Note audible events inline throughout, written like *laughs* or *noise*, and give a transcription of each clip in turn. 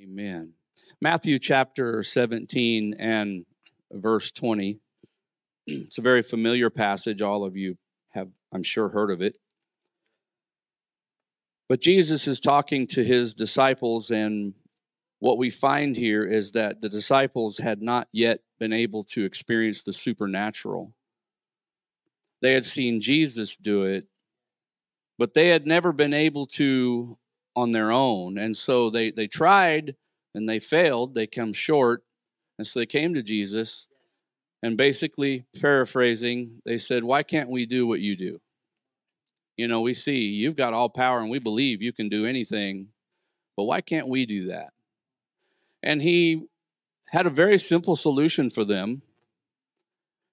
Amen. Matthew chapter 17 and verse 20. It's a very familiar passage. All of you have, I'm sure, heard of it. But Jesus is talking to his disciples, and what we find here is that the disciples had not yet been able to experience the supernatural. They had seen Jesus do it, but they had never been able to on their own. And so they, they tried and they failed, they come short. And so they came to Jesus and basically, paraphrasing, they said, Why can't we do what you do? You know, we see you've got all power and we believe you can do anything, but why can't we do that? And he had a very simple solution for them.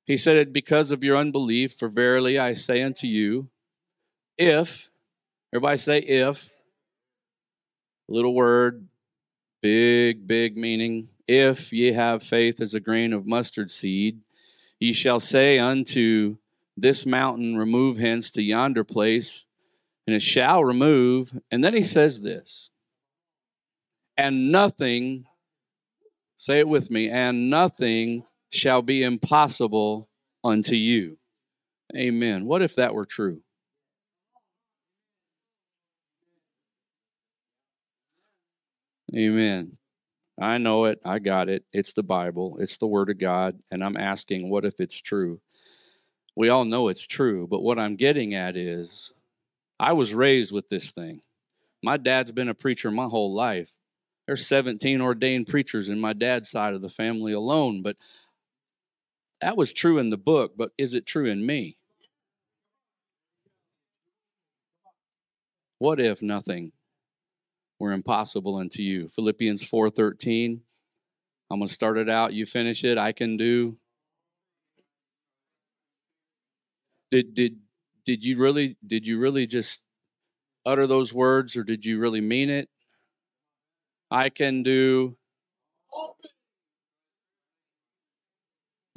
He said, It because of your unbelief, for verily I say unto you, if, everybody say if, little word, big, big meaning. If ye have faith as a grain of mustard seed, ye shall say unto this mountain, Remove hence to yonder place, and it shall remove. And then he says this, and nothing, say it with me, and nothing shall be impossible unto you. Amen. What if that were true? Amen. I know it. I got it. It's the Bible, it's the Word of God. And I'm asking, what if it's true? We all know it's true, but what I'm getting at is I was raised with this thing. My dad's been a preacher my whole life. There's 17 ordained preachers in my dad's side of the family alone, but that was true in the book, but is it true in me? What if nothing were impossible unto you. Philippians 4:13. I'm going to start it out, you finish it, I can do. Did did did you really did you really just utter those words or did you really mean it? I can do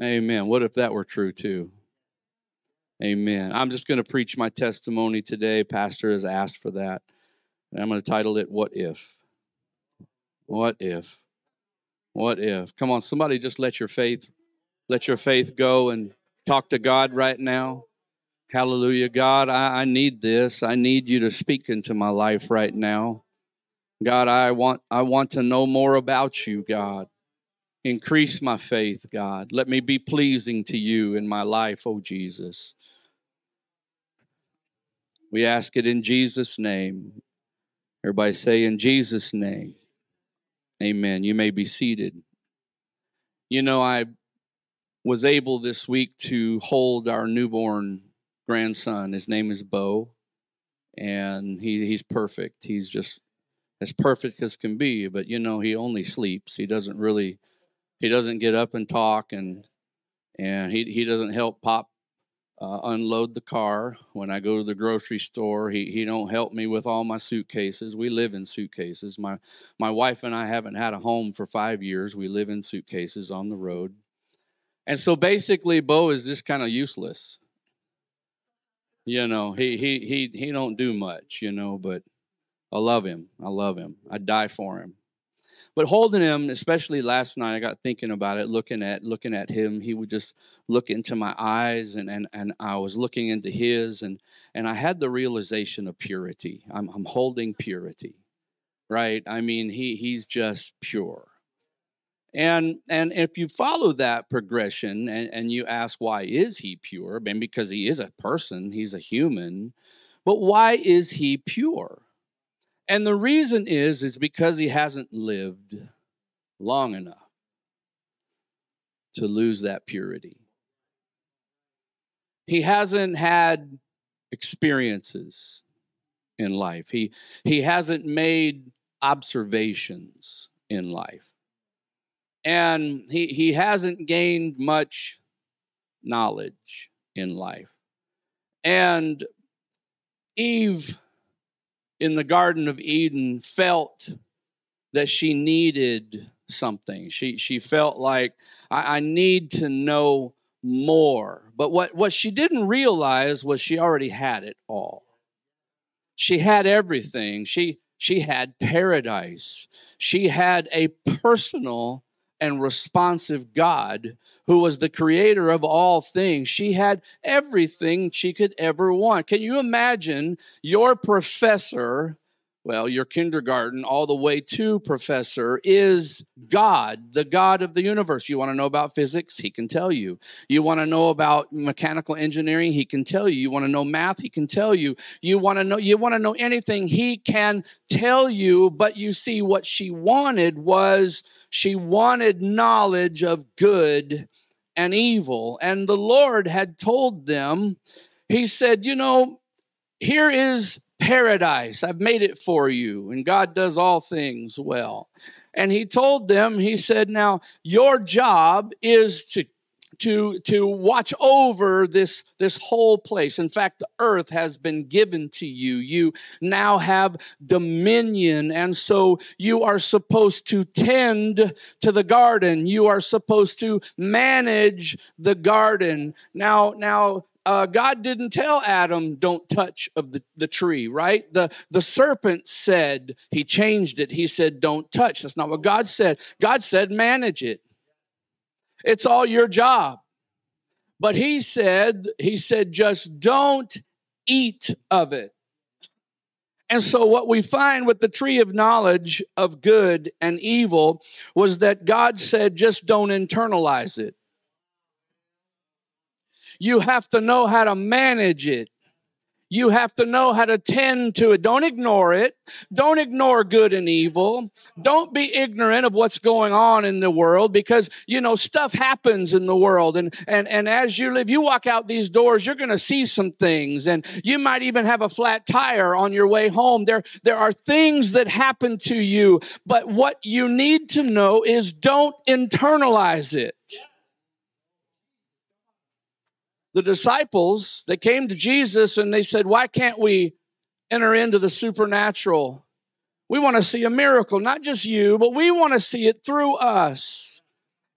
Amen. What if that were true too? Amen. I'm just going to preach my testimony today. Pastor has asked for that. And I'm going to title it What If? What if? What if? Come on, somebody just let your faith let your faith go and talk to God right now. Hallelujah. God, I, I need this. I need you to speak into my life right now. God, I want I want to know more about you, God. Increase my faith, God. Let me be pleasing to you in my life, oh Jesus. We ask it in Jesus' name. Everybody say, in Jesus' name. Amen. You may be seated. You know, I was able this week to hold our newborn grandson. His name is Bo, and he, he's perfect. He's just as perfect as can be, but you know, he only sleeps. He doesn't really, he doesn't get up and talk, and and he, he doesn't help pop uh, unload the car when I go to the grocery store. He he don't help me with all my suitcases. We live in suitcases. My my wife and I haven't had a home for five years. We live in suitcases on the road, and so basically, Bo is just kind of useless. You know, he he he he don't do much. You know, but I love him. I love him. I die for him. But holding him, especially last night, I got thinking about it, looking at looking at him. He would just look into my eyes, and and, and I was looking into his, and and I had the realization of purity. I'm I'm holding purity, right? I mean, he he's just pure. And and if you follow that progression and, and you ask why is he pure? Mean, because he is a person, he's a human. But why is he pure? And the reason is is because he hasn't lived long enough to lose that purity. He hasn't had experiences in life. He he hasn't made observations in life. And he he hasn't gained much knowledge in life. And Eve in the Garden of Eden felt that she needed something. She, she felt like, I, I need to know more. But what, what she didn't realize was she already had it all. She had everything. She, she had paradise. She had a personal and responsive God who was the creator of all things. She had everything she could ever want. Can you imagine your professor well, your kindergarten all the way to professor is God, the God of the universe. You want to know about physics? He can tell you. You want to know about mechanical engineering? He can tell you. You want to know math? He can tell you. You want to know you want to know anything? He can tell you, but you see what she wanted was she wanted knowledge of good and evil. And the Lord had told them, he said, "You know, here is paradise. I've made it for you. And God does all things well. And he told them, he said, now your job is to to to watch over this this whole place in fact the earth has been given to you you now have dominion and so you are supposed to tend to the garden you are supposed to manage the garden now now uh, God didn't tell Adam, don't touch of the, the tree, right? The, the serpent said, he changed it. He said, don't touch. That's not what God said. God said, manage it. It's all your job. But he said, he said, just don't eat of it. And so, what we find with the tree of knowledge of good and evil was that God said, just don't internalize it. You have to know how to manage it. You have to know how to tend to it. Don't ignore it. Don't ignore good and evil. Don't be ignorant of what's going on in the world because, you know, stuff happens in the world. And, and, and as you live, you walk out these doors, you're going to see some things and you might even have a flat tire on your way home. There, there are things that happen to you, but what you need to know is don't internalize it the disciples, they came to Jesus and they said, Why can't we enter into the supernatural? We want to see a miracle, not just you, but we want to see it through us.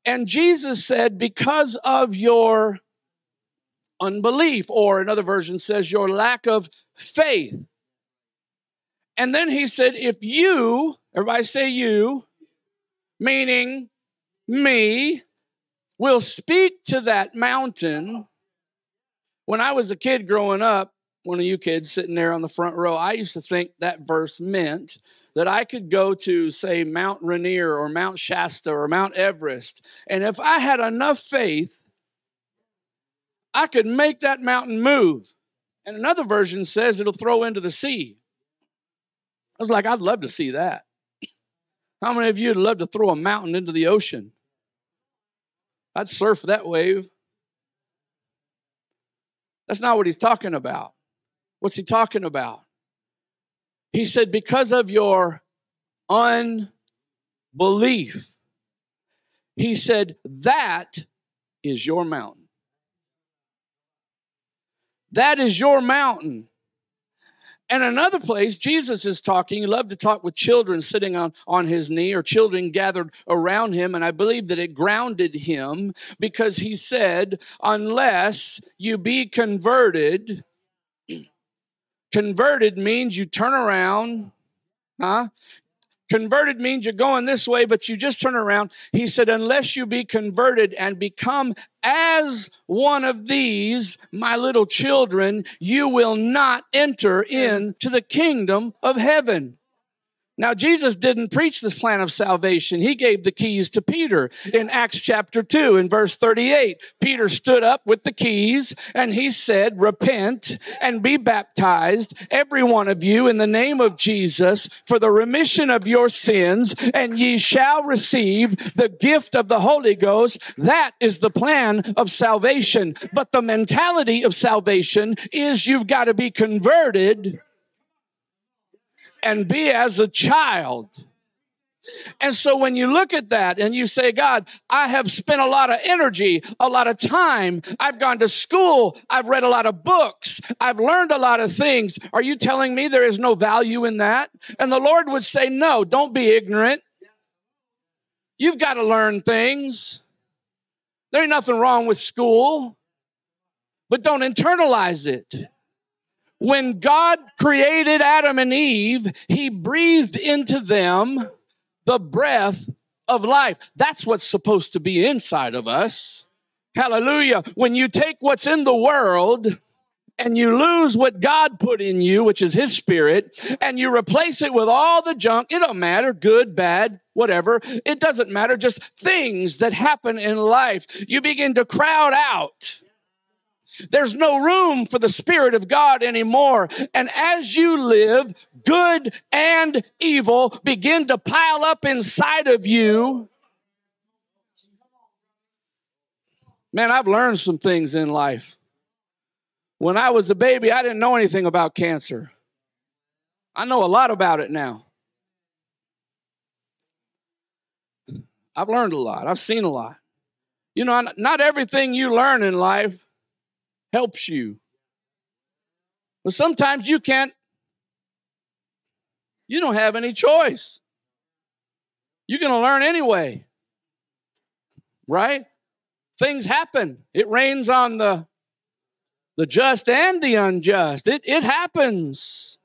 And Jesus said, Because of your unbelief, or another version says, your lack of faith. And then he said, If you, everybody say you, meaning me, will speak to that mountain when I was a kid growing up, one of you kids sitting there on the front row, I used to think that verse meant that I could go to, say, Mount Rainier or Mount Shasta or Mount Everest. And if I had enough faith, I could make that mountain move. And another version says it'll throw into the sea. I was like, I'd love to see that. How many of you would love to throw a mountain into the ocean? I'd surf that wave. That's not what he's talking about. What's he talking about? He said, Because of your unbelief, he said, That is your mountain. That is your mountain. And another place, Jesus is talking. He loved to talk with children sitting on, on his knee or children gathered around him. And I believe that it grounded him because he said, unless you be converted, *clears throat* converted means you turn around, huh? Converted means you're going this way, but you just turn around. He said, unless you be converted and become as one of these, my little children, you will not enter hmm. into the kingdom of heaven. Now, Jesus didn't preach this plan of salvation. He gave the keys to Peter in Acts chapter 2 in verse 38. Peter stood up with the keys and he said, Repent and be baptized, every one of you, in the name of Jesus for the remission of your sins, and ye shall receive the gift of the Holy Ghost. That is the plan of salvation. But the mentality of salvation is you've got to be converted and be as a child. And so when you look at that and you say, God, I have spent a lot of energy, a lot of time. I've gone to school. I've read a lot of books. I've learned a lot of things. Are you telling me there is no value in that? And the Lord would say, no, don't be ignorant. You've got to learn things. There ain't nothing wrong with school, but don't internalize it. When God created Adam and Eve, he breathed into them the breath of life. That's what's supposed to be inside of us. Hallelujah. When you take what's in the world and you lose what God put in you, which is His Spirit, and you replace it with all the junk, it don't matter, good, bad, whatever. It doesn't matter, just things that happen in life. You begin to crowd out. There's no room for the Spirit of God anymore. And as you live, good and evil begin to pile up inside of you. Man, I've learned some things in life. When I was a baby, I didn't know anything about cancer. I know a lot about it now. I've learned a lot. I've seen a lot. You know, not everything you learn in life helps you. But sometimes you can't, you don't have any choice. You're going to learn anyway. Right? Things happen. It rains on the the just and the unjust. It, it happens.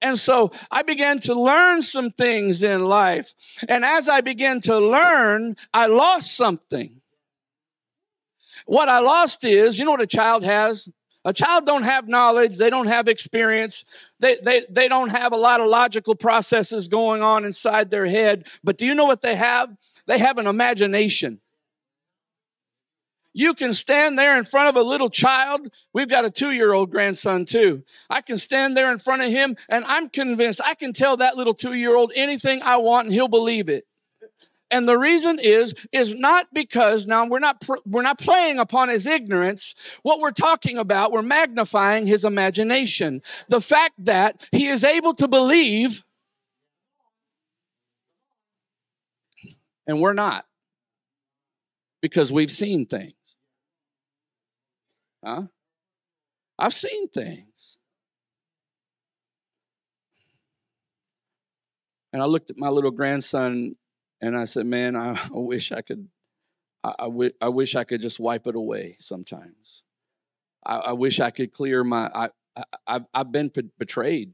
And so I began to learn some things in life. And as I began to learn, I lost something. What I lost is, you know what a child has? A child don't have knowledge, they don't have experience, they, they, they don't have a lot of logical processes going on inside their head. But do you know what they have? They have an imagination. You can stand there in front of a little child. We've got a two year old grandson too. I can stand there in front of him and I'm convinced I can tell that little two year old anything I want and he'll believe it. And the reason is, is not because now we're not, we're not playing upon his ignorance. What we're talking about, we're magnifying his imagination. The fact that he is able to believe and we're not because we've seen things. Huh? I've seen things. And I looked at my little grandson and I said, Man, I, *laughs* I wish I could, I, I, w- I wish I could just wipe it away sometimes. I, I wish I could clear my, I, I, I've, I've been betrayed.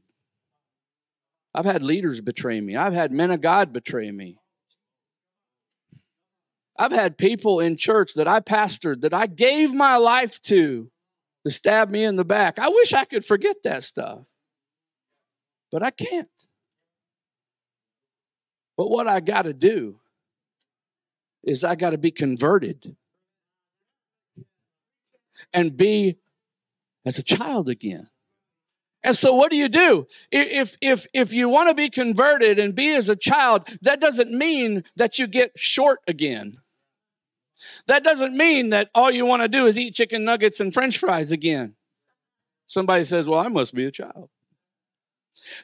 I've had leaders betray me. I've had men of God betray me. I've had people in church that I pastored, that I gave my life to, to stab me in the back. I wish I could forget that stuff, but I can't. But what I got to do is I got to be converted and be as a child again. And so what do you do? If if if you want to be converted and be as a child, that doesn't mean that you get short again. That doesn't mean that all you want to do is eat chicken nuggets and french fries again. Somebody says, Well, I must be a child.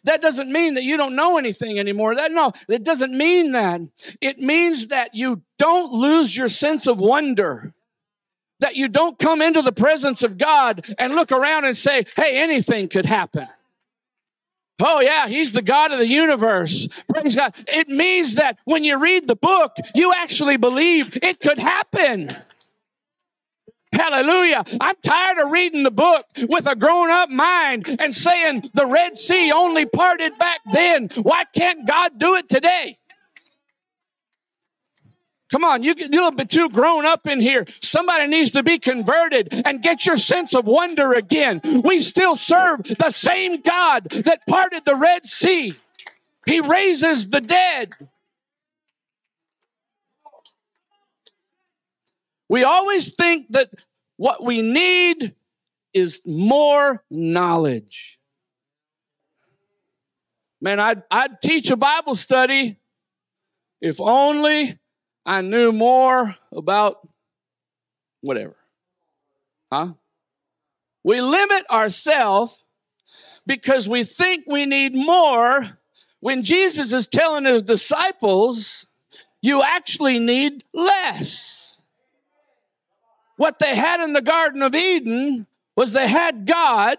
That doesn't mean that you don't know anything anymore. That no, it doesn't mean that. It means that you don't lose your sense of wonder. That you don't come into the presence of God and look around and say, "Hey, anything could happen." Oh, yeah, he's the God of the universe. Praise God. It means that when you read the book, you actually believe it could happen. Hallelujah. I'm tired of reading the book with a grown up mind and saying the Red Sea only parted back then. Why can't God do it today? Come on, you a little bit too grown up in here. Somebody needs to be converted and get your sense of wonder again. We still serve the same God that parted the Red Sea. He raises the dead. We always think that what we need is more knowledge. Man, I'd, I'd teach a Bible study if only I knew more about whatever. Huh? We limit ourselves because we think we need more when Jesus is telling his disciples, you actually need less. What they had in the Garden of Eden was they had God,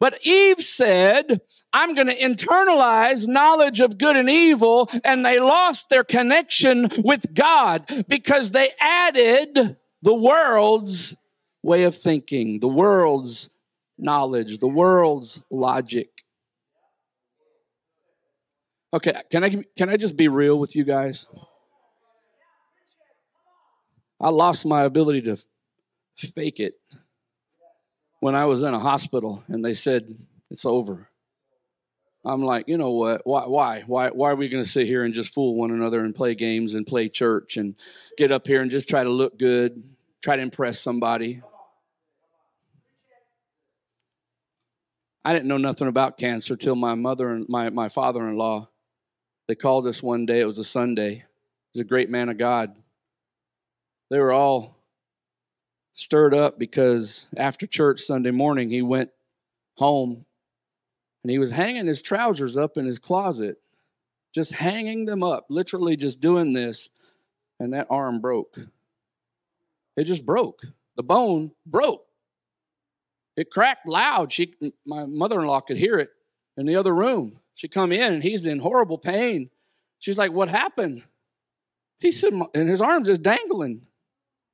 but Eve said, I'm going to internalize knowledge of good and evil. And they lost their connection with God because they added the world's way of thinking, the world's knowledge, the world's logic. Okay, can I can I just be real with you guys? I lost my ability to fake it when I was in a hospital and they said it's over. I'm like, you know what? Why? Why? Why? Why are we going to sit here and just fool one another and play games and play church and get up here and just try to look good, try to impress somebody? I didn't know nothing about cancer till my mother and my, my father-in-law. They called us one day. It was a Sunday. He's a great man of God. They were all stirred up because after church Sunday morning, he went home and he was hanging his trousers up in his closet, just hanging them up, literally just doing this, and that arm broke. It just broke. The bone broke. It cracked loud. She, my mother-in-law could hear it in the other room. She come in and he's in horrible pain. She's like, "What happened?" He said, and his arm just dangling.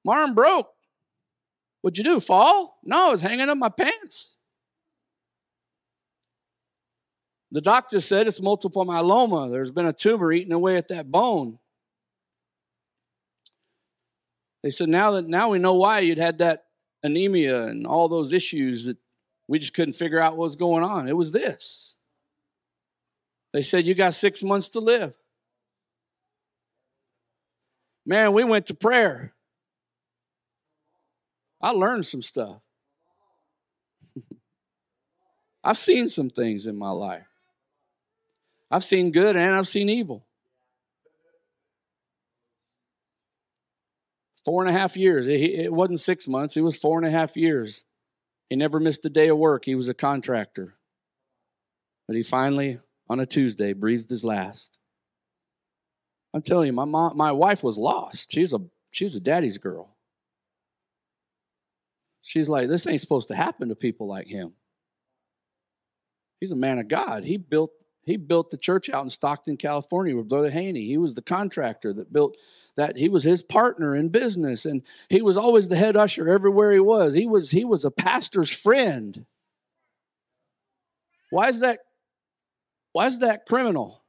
My arm broke. What'd you do? Fall? No, I was hanging up my pants. The doctor said it's multiple myeloma. There's been a tumor eating away at that bone. They said now that now we know why you'd had that anemia and all those issues that we just couldn't figure out what was going on. It was this. They said you got six months to live. Man, we went to prayer. I learned some stuff. I've seen some things in my life. I've seen good and I've seen evil. Four and a half years. It, wasn't six months, it was four and a half years. He never missed a day of work. He was a contractor. But he finally, on a Tuesday, breathed his last. I'm telling you, my mom, my wife was lost. She's a she's a daddy's girl. She's like, this ain't supposed to happen to people like him. He's a man of God. He built he built the church out in Stockton, California with Brother Haney. He was the contractor that built that. He was his partner in business, and he was always the head usher everywhere he was. He was he was a pastor's friend. Why is that? Why is that criminal?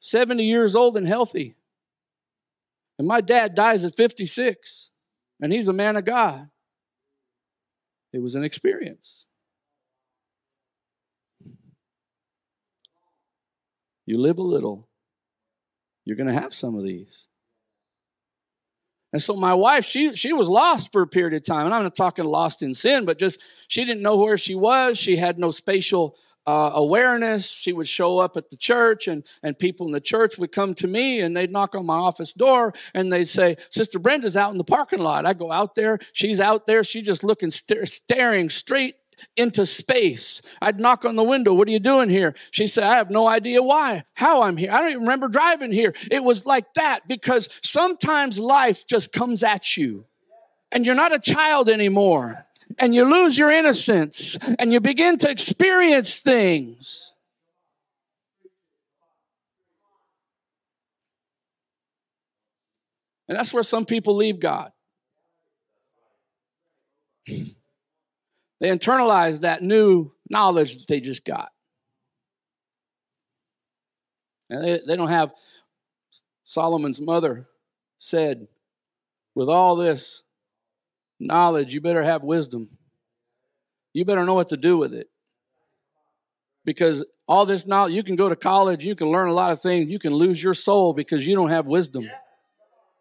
70 years old and healthy. And my dad dies at 56, and he's a man of God. It was an experience. You live a little, you're going to have some of these. And so my wife, she she was lost for a period of time, and I'm not talking lost in sin, but just she didn't know where she was. She had no spatial uh, awareness. She would show up at the church, and and people in the church would come to me, and they'd knock on my office door, and they'd say, "Sister Brenda's out in the parking lot." I go out there. She's out there. She's just looking, st- staring straight into space. I'd knock on the window. What are you doing here? She said, I have no idea why, how I'm here. I don't even remember driving here. It was like that because sometimes life just comes at you and you're not a child anymore and you lose your innocence and you begin to experience things. And that's where some people leave God. They internalize that new knowledge that they just got. And they, they don't have, Solomon's mother said, with all this knowledge, you better have wisdom. You better know what to do with it. Because all this knowledge, you can go to college, you can learn a lot of things, you can lose your soul because you don't have wisdom.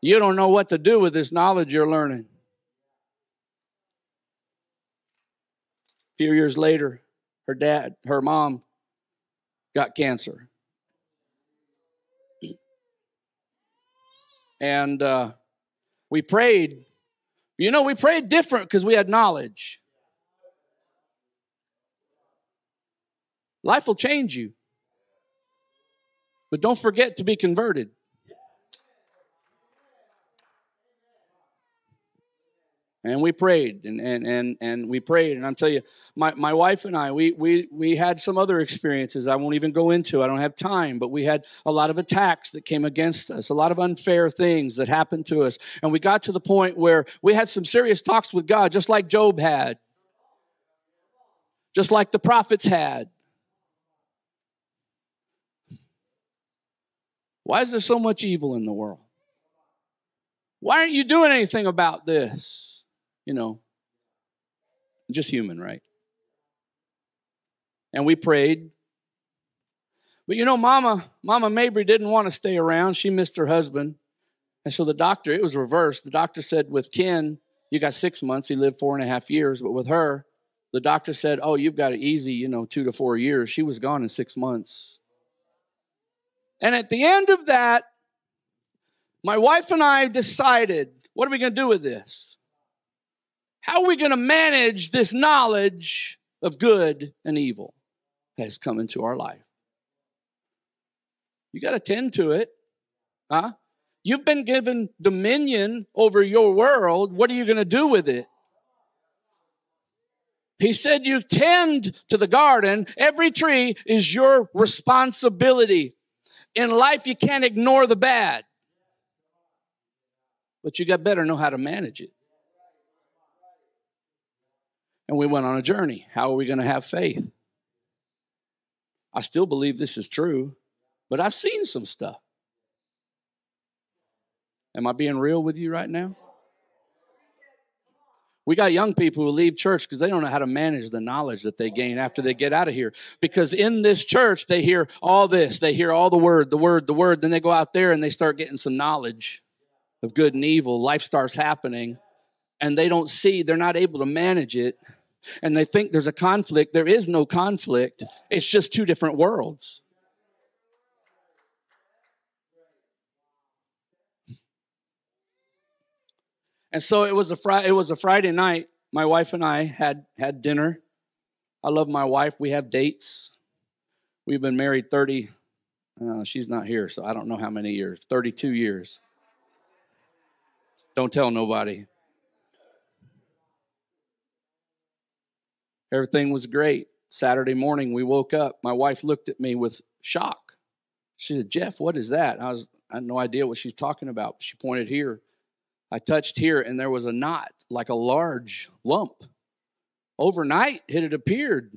You don't know what to do with this knowledge you're learning. Few years later, her dad, her mom got cancer. And uh, we prayed. You know, we prayed different because we had knowledge. Life will change you. But don't forget to be converted. And we prayed and and and, and we prayed and i'm tell you my, my wife and i we, we we had some other experiences i won't even go into i don't have time but we had a lot of attacks that came against us a lot of unfair things that happened to us and we got to the point where we had some serious talks with god just like job had just like the prophets had. Why is there so much evil in the world? Why aren't you doing anything about this? You know, just human, right? And we prayed. But you know, Mama, Mama Mabry didn't want to stay around. She missed her husband. And so the doctor, it was reversed. The doctor said, with Ken, you got six months. He lived four and a half years. But with her, the doctor said, oh, you've got it easy, you know, two to four years. She was gone in six months. And at the end of that, my wife and I decided, what are we going to do with this? How are we going to manage this knowledge of good and evil has come into our life? You got to tend to it. Huh? You've been given dominion over your world. What are you going to do with it? He said, You tend to the garden. Every tree is your responsibility. In life, you can't ignore the bad, but you got better know how to manage it. And we went on a journey. How are we going to have faith? I still believe this is true, but I've seen some stuff. Am I being real with you right now? We got young people who leave church because they don't know how to manage the knowledge that they gain after they get out of here. Because in this church, they hear all this, they hear all the word, the word, the word. Then they go out there and they start getting some knowledge of good and evil. Life starts happening, and they don't see, they're not able to manage it. And they think there's a conflict. There is no conflict, it's just two different worlds. And so it was a Friday, it was a Friday night. My wife and I had had dinner. I love my wife. We have dates. We've been married 30 uh, she's not here, so I don't know how many years. 32 years. Don't tell nobody. Everything was great. Saturday morning, we woke up. My wife looked at me with shock. She said, Jeff, what is that? I was I had no idea what she's talking about. She pointed here. I touched here and there was a knot, like a large lump. Overnight, it had appeared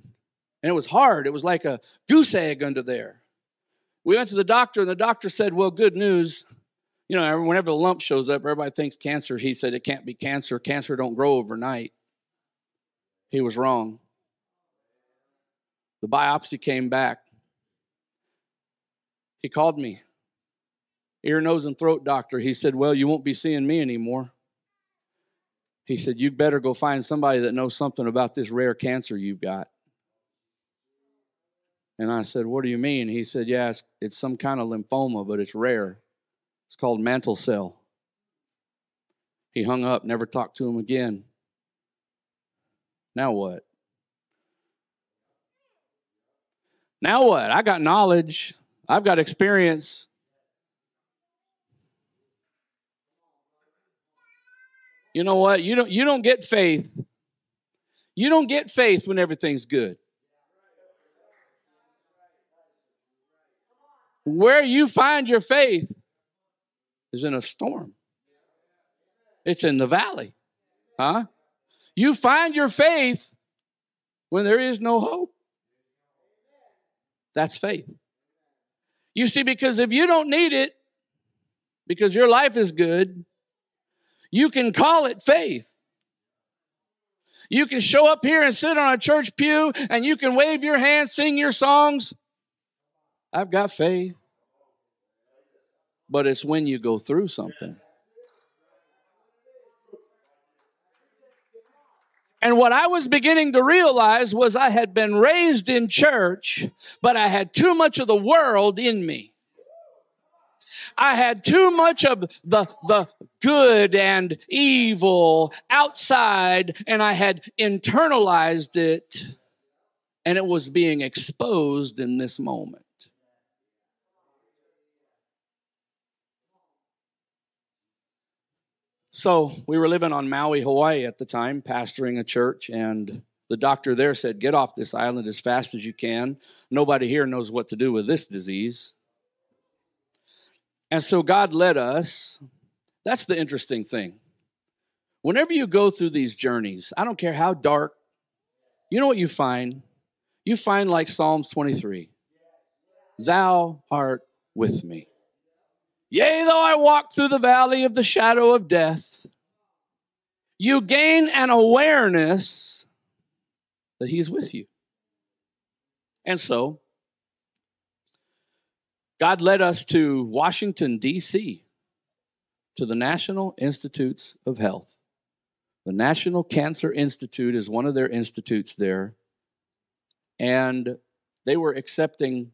and it was hard. It was like a goose egg under there. We went to the doctor and the doctor said, Well, good news. You know, whenever the lump shows up, everybody thinks cancer. He said it can't be cancer. Cancer don't grow overnight. He was wrong. The biopsy came back. He called me ear, nose, and throat doctor. He said, Well, you won't be seeing me anymore. He said, You better go find somebody that knows something about this rare cancer you've got. And I said, What do you mean? He said, Yeah, it's, it's some kind of lymphoma, but it's rare. It's called mantle cell. He hung up, never talked to him again. Now what? Now what? I got knowledge, I've got experience. You know what? You don't you don't get faith. You don't get faith when everything's good. Where you find your faith is in a storm. It's in the valley. Huh? You find your faith when there is no hope. That's faith. You see, because if you don't need it, because your life is good, you can call it faith. You can show up here and sit on a church pew and you can wave your hands, sing your songs. I've got faith. But it's when you go through something. And what I was beginning to realize was I had been raised in church, but I had too much of the world in me. I had too much of the, the good and evil outside, and I had internalized it, and it was being exposed in this moment. So we were living on Maui, Hawaii at the time, pastoring a church, and the doctor there said, Get off this island as fast as you can. Nobody here knows what to do with this disease. And so God led us. That's the interesting thing. Whenever you go through these journeys, I don't care how dark you know what you find? You find like Psalms 23 Thou art with me. Yea, though I walk through the valley of the shadow of death, you gain an awareness that He's with you. And so, God led us to Washington, D.C., to the National Institutes of Health. The National Cancer Institute is one of their institutes there. And they were accepting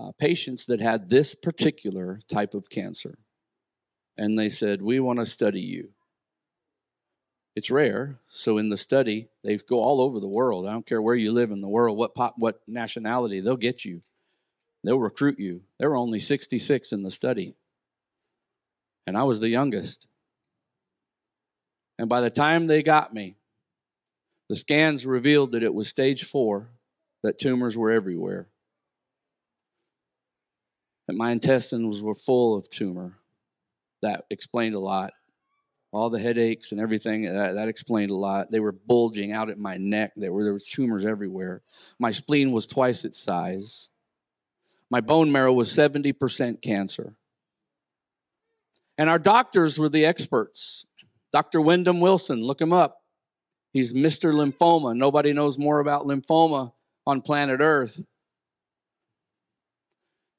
uh, patients that had this particular type of cancer. And they said, We want to study you. It's rare. So in the study, they go all over the world. I don't care where you live in the world, what pop, what nationality, they'll get you. They'll recruit you. There were only 66 in the study. And I was the youngest. And by the time they got me, the scans revealed that it was stage four, that tumors were everywhere, that my intestines were full of tumor. That explained a lot. All the headaches and everything, that, that explained a lot. They were bulging out at my neck. There were, there were tumors everywhere. My spleen was twice its size. My bone marrow was 70% cancer. And our doctors were the experts. Dr. Wyndham Wilson, look him up. He's Mr. Lymphoma. Nobody knows more about lymphoma on planet Earth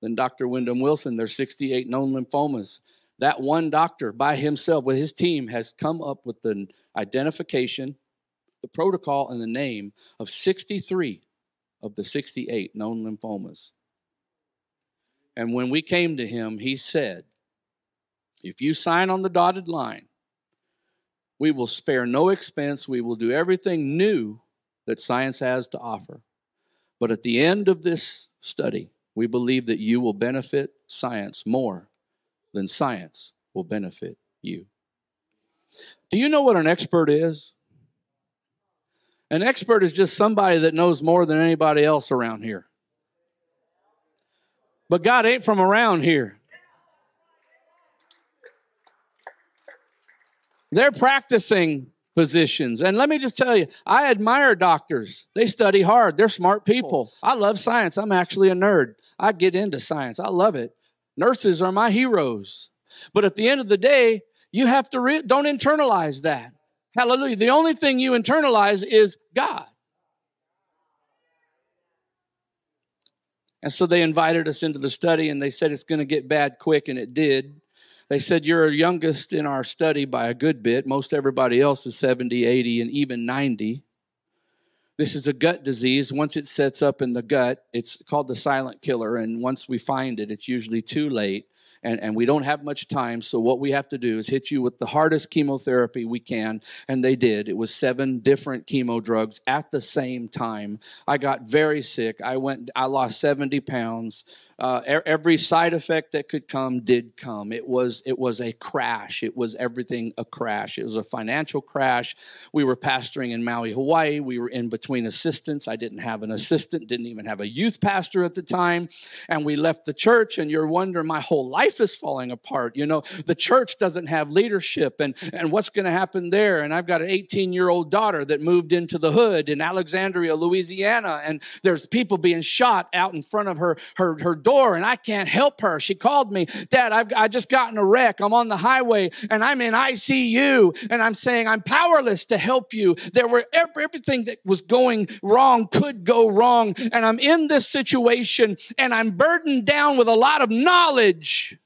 than Dr. Wyndham Wilson. There's 68 known lymphomas. That one doctor by himself with his team has come up with the identification, the protocol, and the name of 63 of the 68 known lymphomas. And when we came to him, he said, If you sign on the dotted line, we will spare no expense. We will do everything new that science has to offer. But at the end of this study, we believe that you will benefit science more than science will benefit you. Do you know what an expert is? An expert is just somebody that knows more than anybody else around here. But God ain't from around here. They're practicing physicians. And let me just tell you, I admire doctors. They study hard, they're smart people. I love science. I'm actually a nerd. I get into science, I love it. Nurses are my heroes. But at the end of the day, you have to re- don't internalize that. Hallelujah. The only thing you internalize is God. And so they invited us into the study and they said it's going to get bad quick, and it did. They said you're youngest in our study by a good bit. Most everybody else is 70, 80, and even 90. This is a gut disease. Once it sets up in the gut, it's called the silent killer. And once we find it, it's usually too late and, and we don't have much time. So what we have to do is hit you with the hardest chemotherapy we can. And they did. It was seven different chemo drugs at the same time. I got very sick. I went, I lost 70 pounds. Uh, every side effect that could come did come. It was it was a crash. It was everything a crash. It was a financial crash. We were pastoring in Maui, Hawaii. We were in between assistants. I didn't have an assistant. Didn't even have a youth pastor at the time. And we left the church. And you're wondering, my whole life is falling apart. You know, the church doesn't have leadership, and and what's going to happen there? And I've got an 18 year old daughter that moved into the hood in Alexandria, Louisiana, and there's people being shot out in front of her her her door door and I can't help her. She called me, Dad, I've I just gotten a wreck. I'm on the highway and I'm in ICU and I'm saying I'm powerless to help you. There were everything that was going wrong could go wrong. And I'm in this situation and I'm burdened down with a lot of knowledge.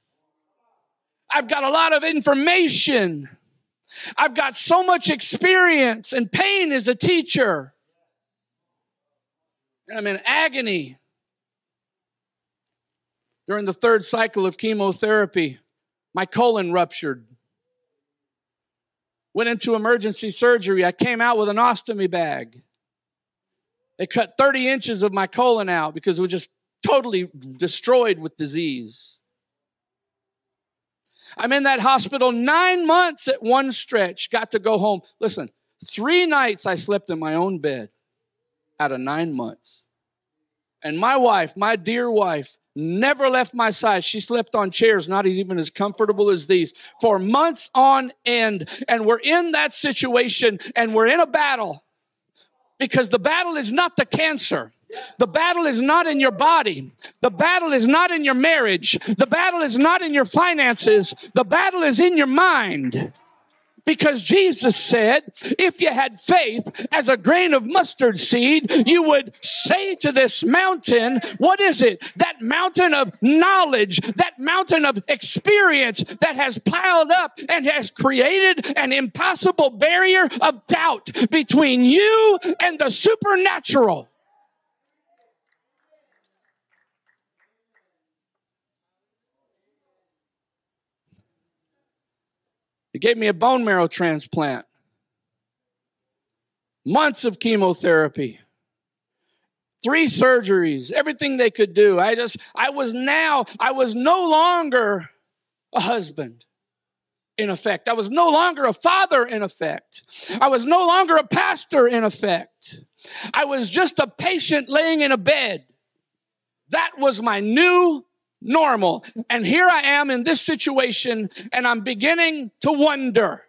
I've got a lot of information. I've got so much experience and pain is a teacher. And I'm in agony during the third cycle of chemotherapy, my colon ruptured. Went into emergency surgery. I came out with an ostomy bag. They cut 30 inches of my colon out because it was just totally destroyed with disease. I'm in that hospital nine months at one stretch, got to go home. Listen, three nights I slept in my own bed out of nine months. And my wife, my dear wife, never left my side. She slept on chairs, not even as comfortable as these, for months on end. And we're in that situation and we're in a battle. Because the battle is not the cancer. The battle is not in your body. The battle is not in your marriage. The battle is not in your finances. The battle is in your mind. Because Jesus said, if you had faith as a grain of mustard seed, you would say to this mountain, what is it? That mountain of knowledge, that mountain of experience that has piled up and has created an impossible barrier of doubt between you and the supernatural. He gave me a bone marrow transplant, months of chemotherapy, three surgeries, everything they could do. I just, I was now, I was no longer a husband in effect. I was no longer a father in effect. I was no longer a pastor in effect. I was just a patient laying in a bed. That was my new normal. And here I am in this situation, and I'm beginning to wonder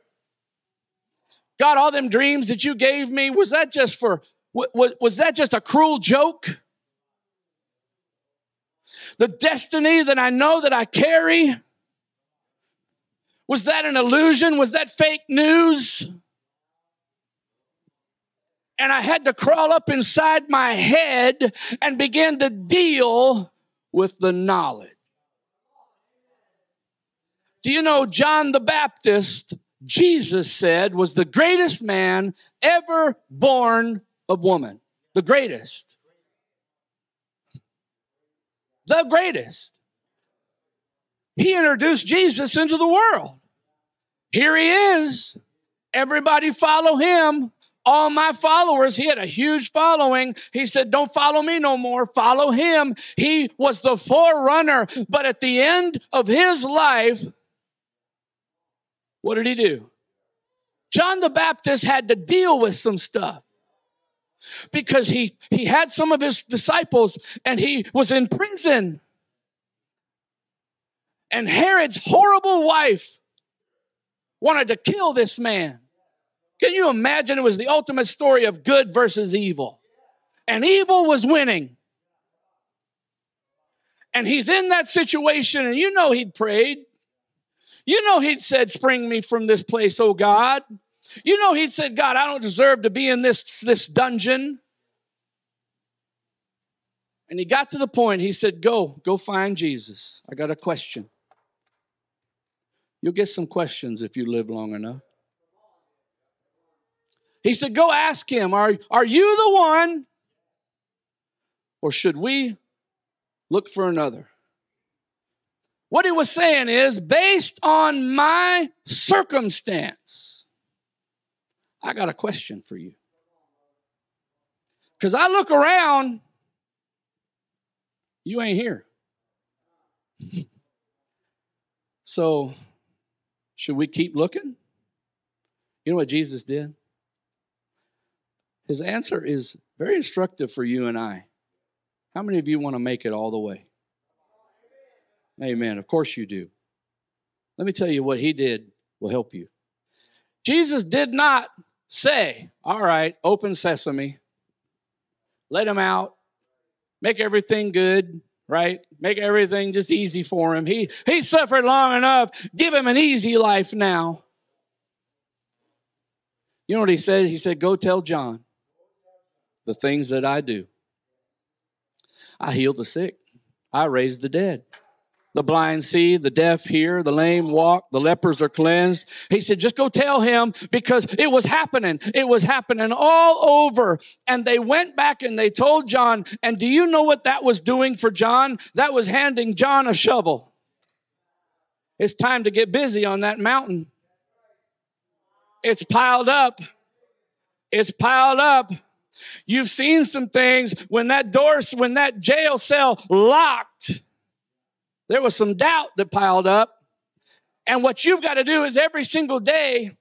God, all them dreams that you gave me, was that just for, was that just a cruel joke? The destiny that I know that I carry, was that an illusion? Was that fake news? And I had to crawl up inside my head and begin to deal with the knowledge. Do you know John the Baptist, Jesus said, was the greatest man ever born of woman? The greatest. The greatest. He introduced Jesus into the world. Here he is. Everybody follow him all my followers. He had a huge following. He said, Don't follow me no more, follow him. He was the forerunner. But at the end of his life, what did he do? John the Baptist had to deal with some stuff because he, he had some of his disciples and he was in prison. And Herod's horrible wife wanted to kill this man. Can you imagine? It was the ultimate story of good versus evil. And evil was winning. And he's in that situation, and you know he'd prayed. You know he'd said, Spring me from this place, oh God. You know he'd said, God, I don't deserve to be in this, this dungeon. And he got to the point, he said, Go, go find Jesus. I got a question. You'll get some questions if you live long enough. He said, Go ask him, are, are you the one? Or should we look for another? What he was saying is, based on my circumstance, I got a question for you. Because I look around, you ain't here. *laughs* so, should we keep looking? You know what Jesus did? His answer is very instructive for you and I. How many of you want to make it all the way? Amen. Of course you do. Let me tell you what he did will help you. Jesus did not say, All right, open sesame, let him out, make everything good, right? Make everything just easy for him. He, he suffered long enough. Give him an easy life now. You know what he said? He said, Go tell John the things that I do. I heal the sick, I raise the dead. The blind see, the deaf hear, the lame walk, the lepers are cleansed. He said, just go tell him because it was happening. It was happening all over. And they went back and they told John. And do you know what that was doing for John? That was handing John a shovel. It's time to get busy on that mountain. It's piled up. It's piled up. You've seen some things when that door, when that jail cell locked, there was some doubt that piled up. And what you've got to do is every single day,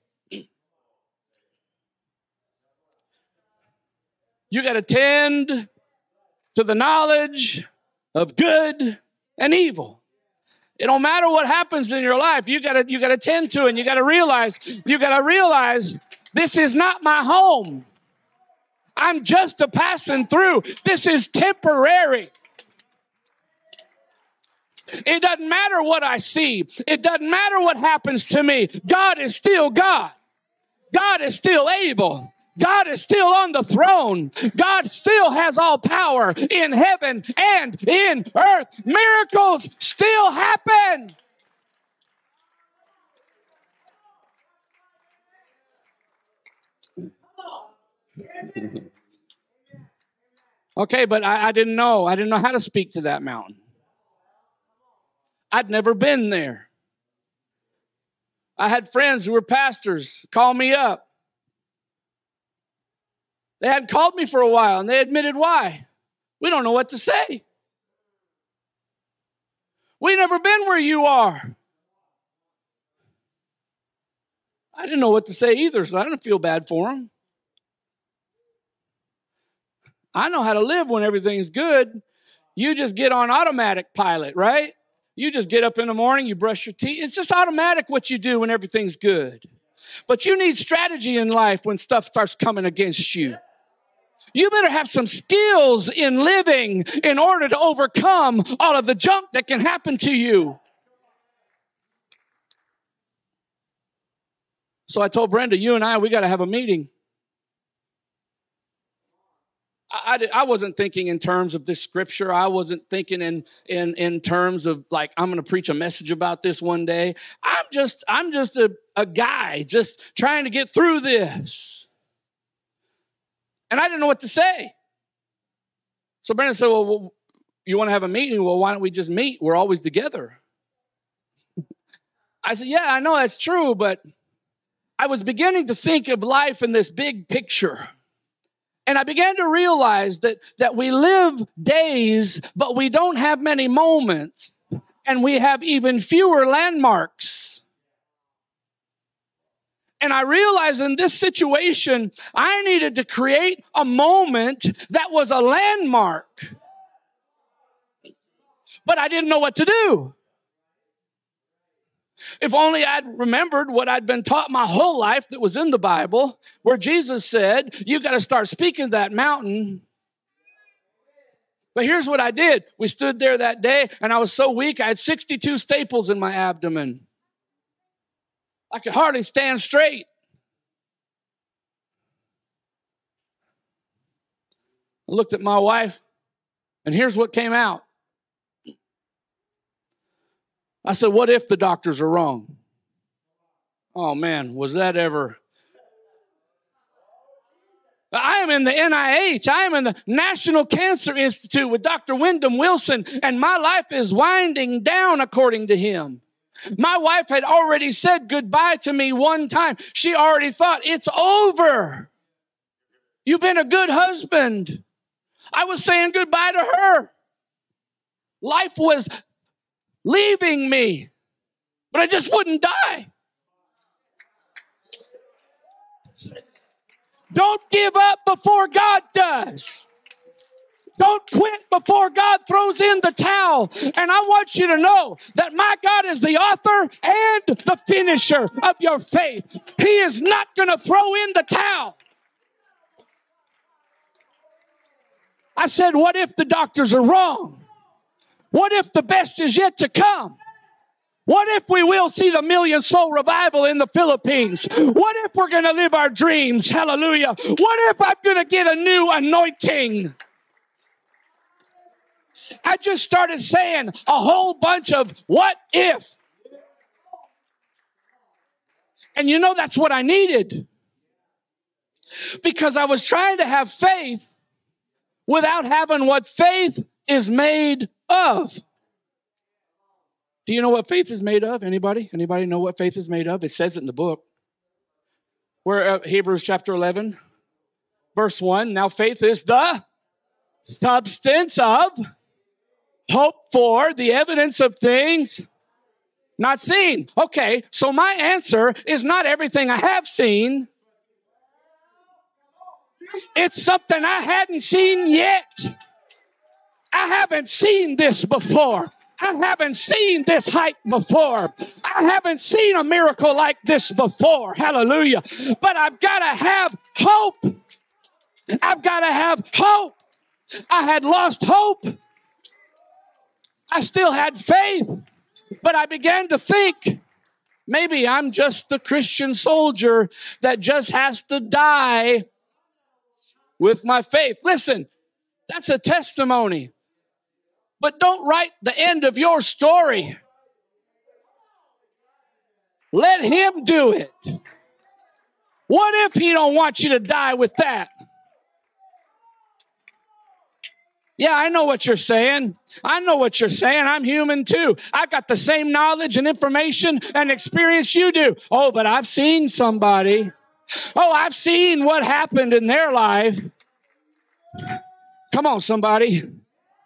you got to tend to the knowledge of good and evil. It don't matter what happens in your life. You gotta, you gotta tend to it and you gotta realize, you gotta realize this is not my home. I'm just a passing through. This is temporary. It doesn't matter what I see. It doesn't matter what happens to me. God is still God. God is still able. God is still on the throne. God still has all power in heaven and in earth. Miracles still happen. Okay, but I, I, didn't know. I didn't know how to speak to that mountain. I'd never been there. I had friends who were pastors call me up. They hadn't called me for a while and they admitted why. We don't know what to say. We never been where you are. I didn't know what to say either, so I didn't feel bad for them. I know how to live when everything's good. You just get on automatic pilot, right? You just get up in the morning, you brush your teeth. It's just automatic what you do when everything's good. But you need strategy in life when stuff starts coming against you. You better have some skills in living in order to overcome all of the junk that can happen to you. So I told Brenda, you and I, we got to have a meeting. I, I, I, wasn't thinking in terms of this scripture. I wasn't thinking in in in terms of like I'm going to preach a message about this one day. I'm just I'm just a, a guy just trying to get through this. And I didn't know what to say. So Brenda said, "Well, well you want to have a meeting? Well, why don't we just meet? We're always together." I said, "Yeah, I know that's true, but I was beginning to think of life in this big picture." And I began to realize that, that we live days, but we don't have many moments. And we have even fewer landmarks. And I realized in this situation, I needed to create a moment that was a landmark. But I didn't know what to do. If only I'd remembered what I'd been taught my whole life that was in the Bible, where Jesus said, You got to start speaking that mountain. But here's what I did. We stood there that day, and I was so weak, I had 62 staples in my abdomen. I could hardly stand straight. I looked at my wife, and here's what came out I said, What if the doctors are wrong? Oh man, was that ever? I am in the NIH. I am in the National Cancer Institute with Dr. Wyndham Wilson, and my life is winding down according to him. My wife had already said goodbye to me one time. She already thought it's over. You've been a good husband. I was saying goodbye to her. Life was leaving me, but I just wouldn't die. Don't give up before God does. Don't quit before God throws in the towel. And I want you to know that my God is the author and the finisher of your faith. He is not going to throw in the towel. I said, What if the doctors are wrong? What if the best is yet to come? What if we will see the million soul revival in the Philippines? What if we're going to live our dreams? Hallelujah. What if I'm going to get a new anointing? I just started saying a whole bunch of what if. And you know, that's what I needed. Because I was trying to have faith without having what faith is made of. Do you know what faith is made of? Anybody? Anybody know what faith is made of? It says it in the book. Where uh, Hebrews chapter 11, verse 1. Now faith is the substance of hope for the evidence of things not seen. Okay, so my answer is not everything I have seen. It's something I hadn't seen yet. I haven't seen this before. I haven't seen this height before. I haven't seen a miracle like this before. Hallelujah. But I've got to have hope. I've got to have hope. I had lost hope. I still had faith, but I began to think maybe I'm just the Christian soldier that just has to die with my faith. Listen, that's a testimony. But don't write the end of your story. Let him do it. What if he don't want you to die with that? Yeah, I know what you're saying. I know what you're saying. I'm human too. I got the same knowledge and information and experience you do. Oh, but I've seen somebody. Oh, I've seen what happened in their life. Come on, somebody.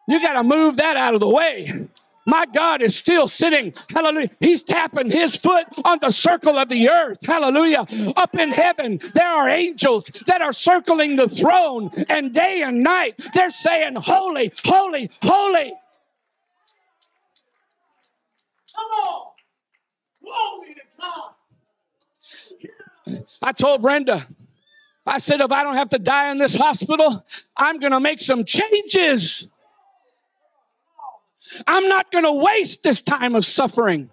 You got to move that out of the way. My God is still sitting. Hallelujah. He's tapping his foot on the circle of the earth. Hallelujah. Up in heaven, there are angels that are circling the throne, and day and night, they're saying, Holy, holy, holy. Come on. Glory to God. I told Brenda, I said, if I don't have to die in this hospital, I'm going to make some changes. I'm not going to waste this time of suffering.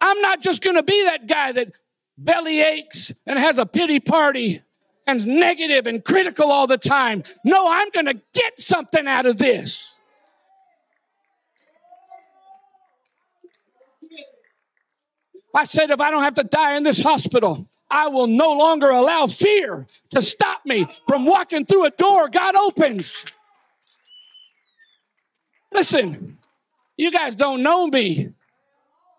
I'm not just going to be that guy that belly aches and has a pity party and's negative and critical all the time. No, I'm going to get something out of this. I said, if I don't have to die in this hospital, I will no longer allow fear to stop me from walking through a door God opens. Listen, you guys don't know me,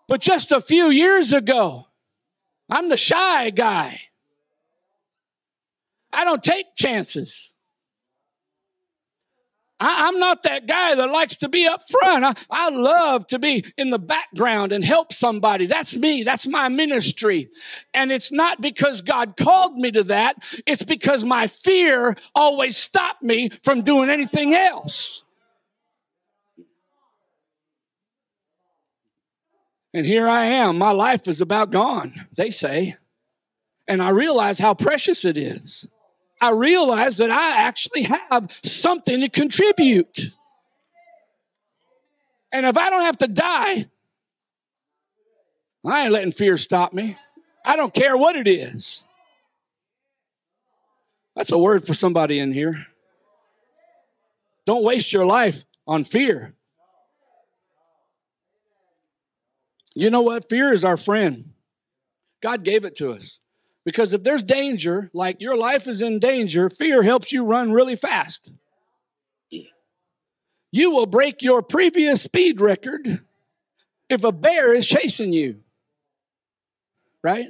but just a few years ago, I'm the shy guy. I don't take chances. I, am not that guy that likes to be up front. I, I love to be in the background and help somebody. That's me. That's my ministry. And it's not because God called me to that. It's because my fear always stopped me from doing anything else. And here I am. My life is about gone, they say. And I realize how precious it is. I realize that I actually have something to contribute. And if I don't have to die, I ain't letting fear stop me. I don't care what it is. That's a word for somebody in here. Don't waste your life on fear. You know what? Fear is our friend. God gave it to us. Because if there's danger, like your life is in danger, fear helps you run really fast. You will break your previous speed record if a bear is chasing you. Right?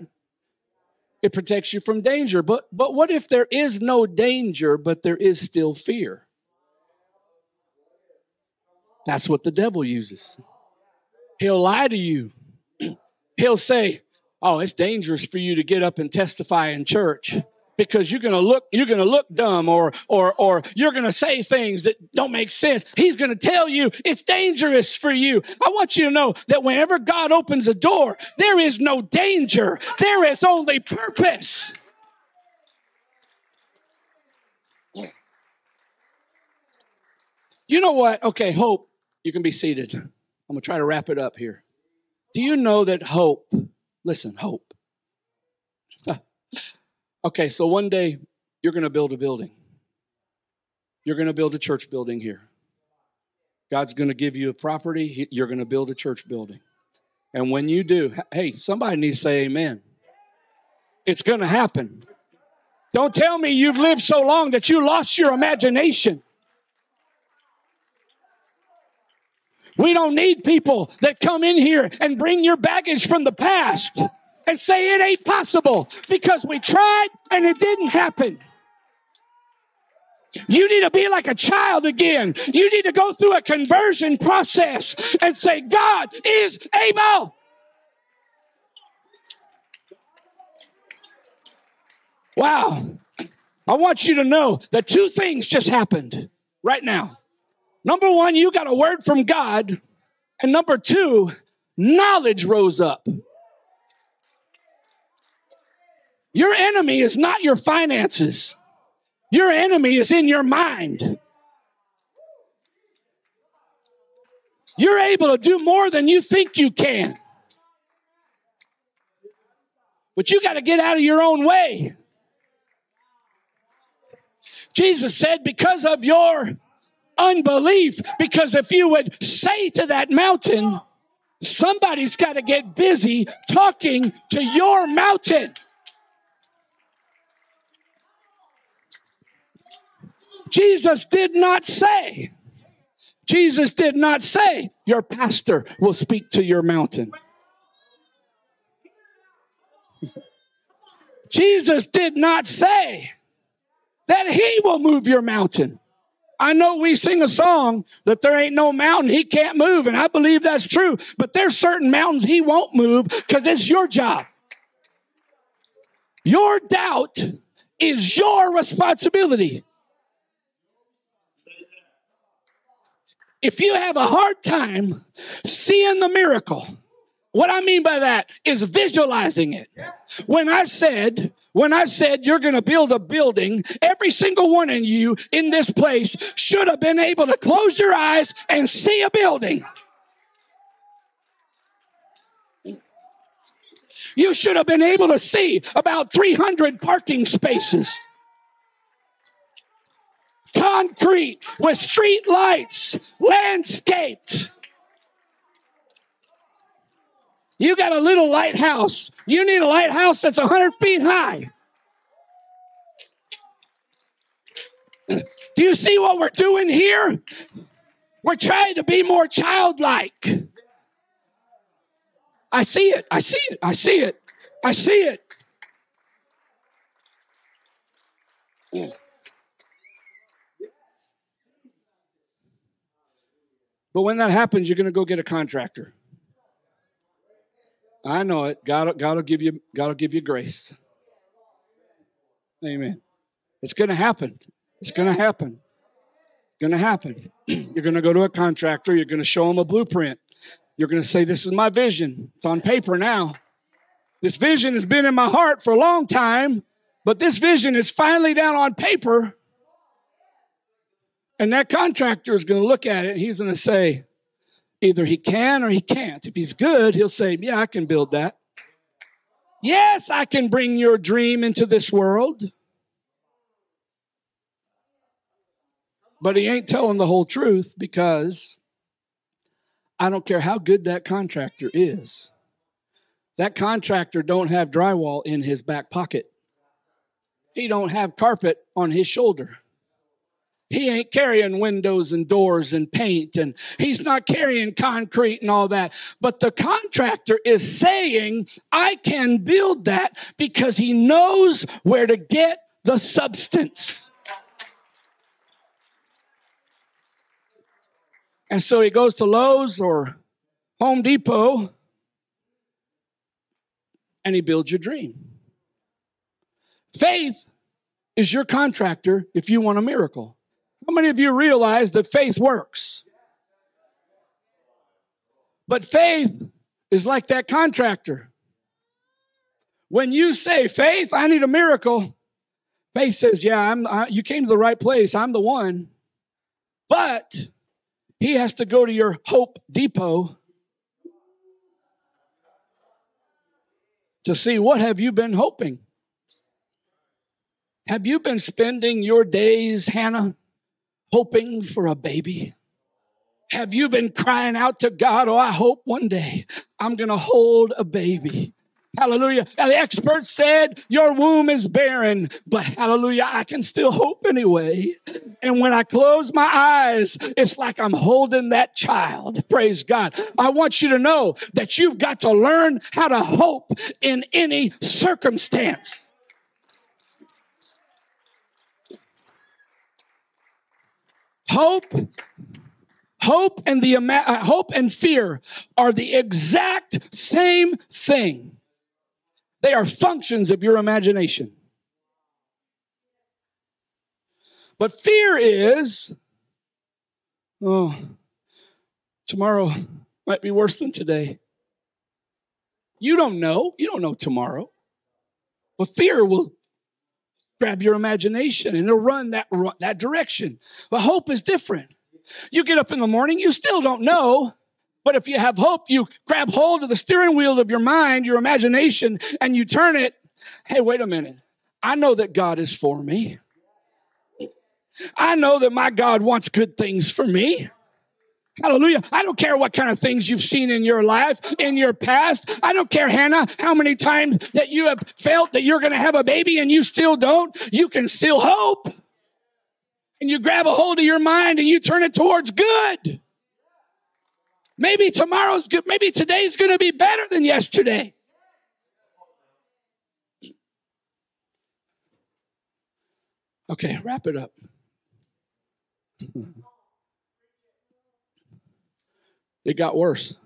It protects you from danger. But but what if there is no danger but there is still fear? That's what the devil uses. He'll lie to you. He'll say, oh, it's dangerous for you to get up and testify in church because you're going to look you're going to look dumb or or or you're going to say things that don't make sense. He's going to tell you it's dangerous for you. I want you to know that whenever god opens a door there is no danger. There is only purpose. You know what? Okay hope you can be seated. I'm going to try to wrap it up here do you know that hope Listen, hope. *laughs* okay, so one day you're going to build a building. You're going to build a church building here. God's going to give you a property. You're going to build a church building. And when you do, hey, somebody needs to say amen. It's going to happen. Don't tell me you've lived so long that you lost your imagination. We don't need people that come in here and bring your baggage from the past and say it ain't possible because we tried and it didn't happen. You need to be like a child again. You need to go through a conversion process and say, God is able. Wow. I want you to know that two things just happened right now. Number one, you got a word from God. And number two, knowledge rose up. Your enemy is not your finances. Your enemy is in your mind. You're able to do more than you think you can. But you got to get out of your own way. Jesus said, because of your unbelief, because if you would say to that mountain, somebody's got to get busy talking to your mountain. Jesus did not say, Jesus did not say, your pastor will speak to your mountain. Jesus did not say that he will move your mountain. I know we sing a song that there ain't no mountain he can't move, and I believe that's true, but there's certain mountains he won't move because it's your job. Your doubt is your responsibility. If you have a hard time seeing the miracle, what I mean by that is visualizing it. When I said, when I said you're going to build a building, every single one of you in this place should have been able to close your eyes and see a building. You should have been able to see about 300 parking spaces. Concrete with street lights, landscaped you got a little lighthouse. You need a lighthouse that's 100 feet high. Do you see what we're doing here? We're trying to be more childlike. I see it. I see it. I see it. I see it. But when that happens, you're going to go get a contractor. I know it. God, God will give you God will give you grace. Amen. It's going to happen. It's going to happen. It's going to happen. *clears throat* You're going to go to a contractor. You're going to show them a blueprint. You're going to say, "This is my vision. It's on paper now. This vision has been in my heart for a long time, but this vision is finally down on paper." And that contractor is going to look at it. he's going to say, Either he can or he can't. If he's good, he'll say, Yeah, I can build that. Yes, I can bring your dream into this world. But he ain't telling the whole truth because I don't care how good that contractor is. That contractor don't have drywall in his back pocket. He don't have carpet on his shoulder. He ain't carrying windows and doors and paint and he's not carrying concrete and all that. But the contractor is saying, I can build that because he knows where to get the substance. And so he goes to Lowe's or Home Depot and he builds your dream. Faith is your contractor if you want a miracle. How many of you realize that faith works? But faith is like that contractor. When you say, Faith, I need a miracle, faith says, Yeah, I'm, I, you came to the right place. I'm the one. But he has to go to your Hope Depot to see what have you been hoping? Have you been spending your days, Hannah, hoping for a baby? Have you been crying out to God? Oh, I hope one day I'm going to hold a baby. Hallelujah. The expert said, Your womb is barren, but hallelujah, I can still hope anyway. And when I close my eyes, it's like I'm holding that child. Praise God. I want you to know that you've got to learn how to hope in any circumstance. Hope, hope and the uh, hope and fear are the exact same thing. They are functions of your imagination. But fear is, oh, tomorrow might be worse than today. You don't know. You don't know tomorrow. But fear will grab your imagination and it'll run that, that direction. But hope is different. You get up in the morning, you still don't know. But if you have hope, you grab hold of the steering wheel of your mind, your imagination, and you turn it. Hey, wait a minute. I know that God is for me. I know that my God wants good things for me. Hallelujah. I don't care what kind of things you've seen in your life, in your past. I don't care, Hannah, how many times that you have felt that you're going to have a baby and you still don't. You can still hope. And you grab a hold of your mind and you turn it towards good. Maybe tomorrow's good. Maybe today's going to be better than yesterday. Okay, wrap it up. *laughs* It got worse.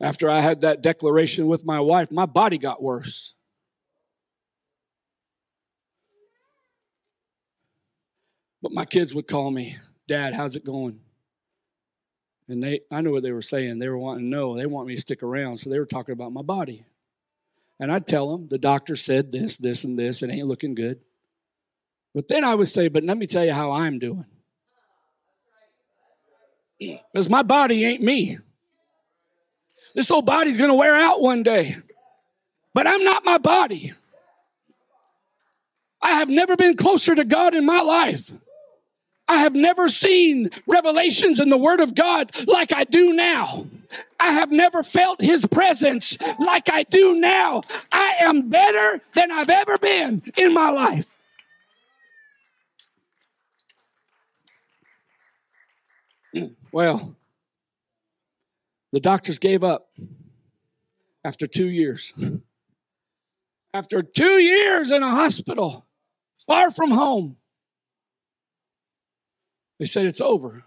After I had that declaration with my wife, my body got worse. But my kids would call me, Dad, how's it going? And they, I knew what they were saying. They were wanting to know. They want me to stick around. So they were talking about my body. And I'd tell them, the doctor said this, this, and this. It ain't looking good. But then I would say, but let me tell you how I'm doing. Because my body ain't me. This old body's going to wear out one day. But I'm not my body. I have never been closer to God in my life. I have never seen revelations in the Word of God like I do now. I have never felt His presence like I do now. I am better than I've ever been in my life. Well, the doctors gave up after two years. After two years in a hospital, far from home, they said it's over.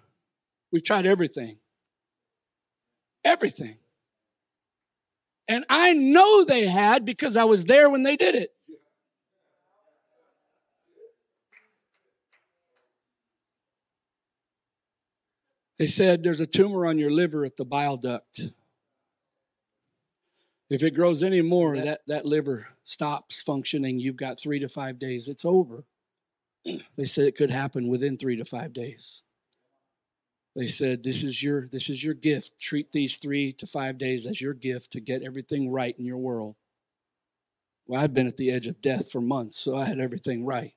We've tried everything. Everything. And I know they had because I was there when they did it. They said there's a tumor on your liver at the bile duct. If it grows any more, that, that liver stops functioning. You've got three to five days. It's over. *clears throat* They said it could happen within three to five days. They said, This is your this is your gift. Treat these three to five days as your gift to get everything right in your world. Well, I've been at the edge of death for months, so I had everything right.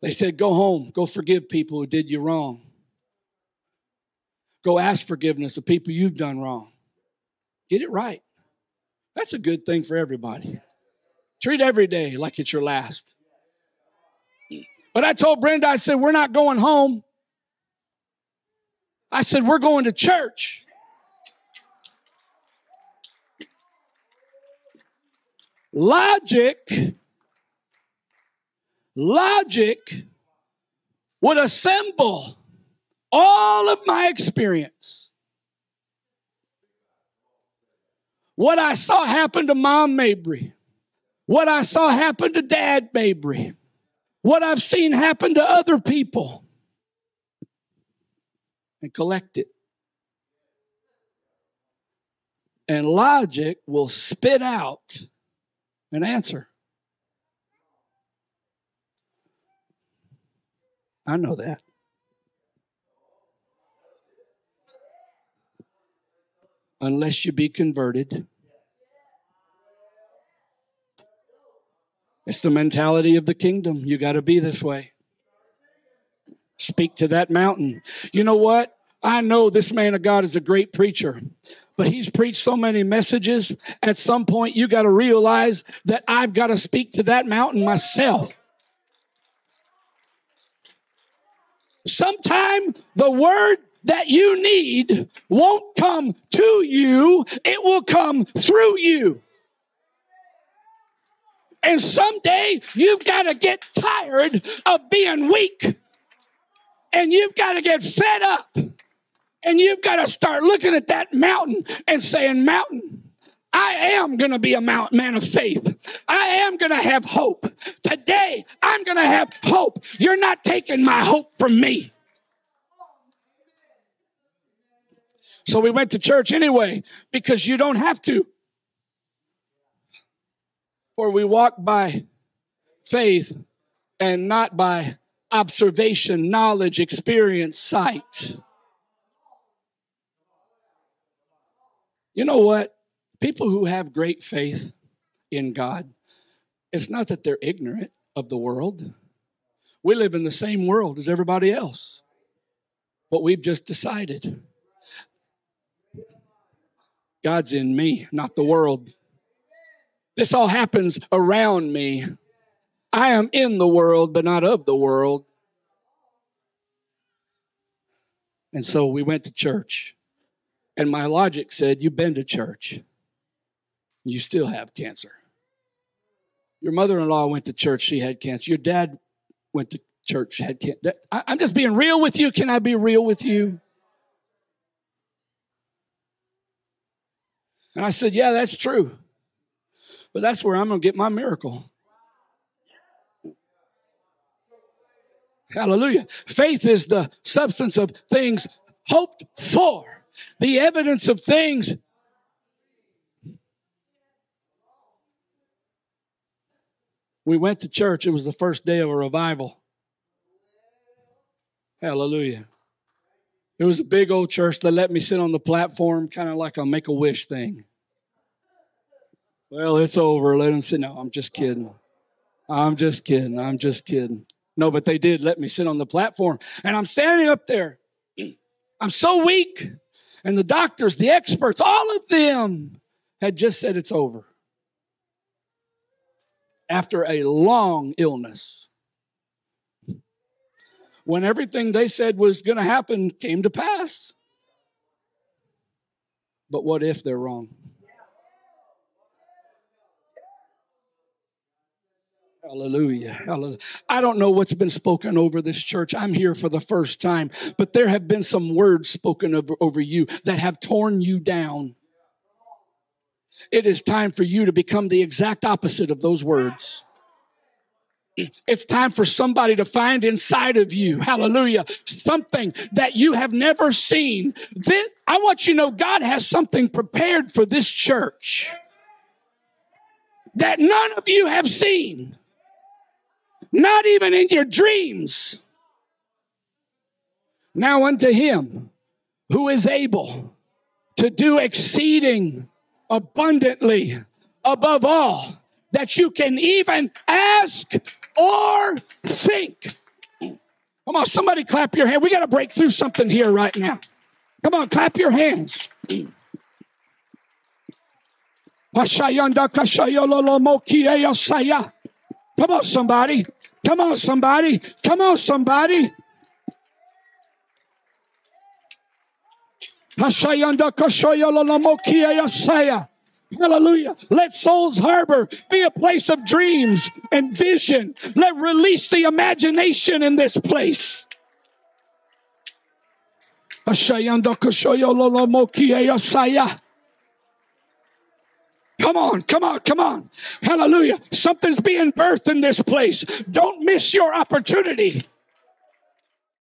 They said, Go home, go forgive people who did you wrong. Go ask forgiveness of people you've done wrong. Get it right. That's a good thing for everybody. Treat every day like it's your last. But I told Brenda, I said, we're not going home. I said, we're going to church. Logic, logic would assemble all of my experience, what I saw happen to Mom Mabry, what I saw happen to Dad Mabry, what I've seen happen to other people, and collect it. And logic will spit out an answer. I know that. Unless you be converted. It's the mentality of the kingdom. You got to be this way. Speak to that mountain. You know what? I know this man of God is a great preacher, but he's preached so many messages. At some point, you got to realize that I've got to speak to that mountain myself. Sometime the word that you need won't come to you, it will come through you. And someday you've got to get tired of being weak. And you've got to get fed up. And you've got to start looking at that mountain and saying, Mountain, I am going to be a man of faith. I am going to have hope. Today, I'm going to have hope. You're not taking my hope from me. So we went to church anyway because you don't have to. For we walk by faith and not by observation, knowledge, experience, sight. You know what? People who have great faith in God, it's not that they're ignorant of the world. We live in the same world as everybody else, but we've just decided God's in me, not the world. This all happens around me. I am in the world, but not of the world. And so we went to church. And my logic said, You've been to church. You still have cancer. Your mother in law went to church, she had cancer. Your dad went to church, had cancer. I'm just being real with you. Can I be real with you? And I said, Yeah, that's true. But that's where I'm going to get my miracle. Hallelujah. Faith is the substance of things hoped for, the evidence of things. We went to church. It was the first day of a revival. Hallelujah. It was a big old church. They let me sit on the platform, kind of like a make a wish thing. Well, it's over. Let them sit. No, I'm just kidding. I'm just kidding. I'm just kidding. No, but they did let me sit on the platform. And I'm standing up there. *clears throat* I'm so weak. And the doctors, the experts, all of them had just said it's over. After a long illness. When everything they said was going to happen came to pass. But what if they're wrong? Hallelujah. Hallelujah. I don't know what's been spoken over this church. I'm here for the first time, but there have been some words spoken over, over you that have torn you down. It is time for you to become the exact opposite of those words. It's time for somebody to find inside of you, hallelujah, something that you have never seen. This, I want you to know God has something prepared for this church that none of you have seen not even in your dreams. Now unto him who is able to do exceeding abundantly above all that you can even ask or think. Come on, somebody clap your hand. We got to break through something here right now. Come on, clap your hands. Come on, somebody. Come on, somebody. Come on, somebody. Hallelujah. Let Souls Harbor be a place of dreams and vision. Let release the imagination in this place. Come on, come on, come on. Hallelujah. Something's being birthed in this place. Don't miss your opportunity.